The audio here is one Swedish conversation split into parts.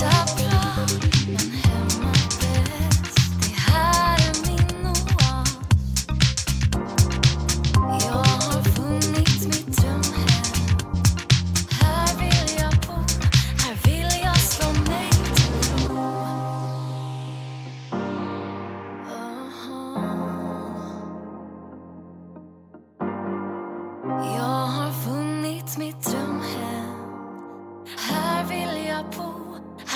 up.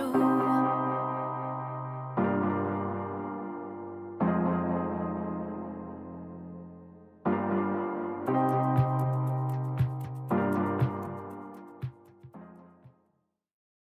ro.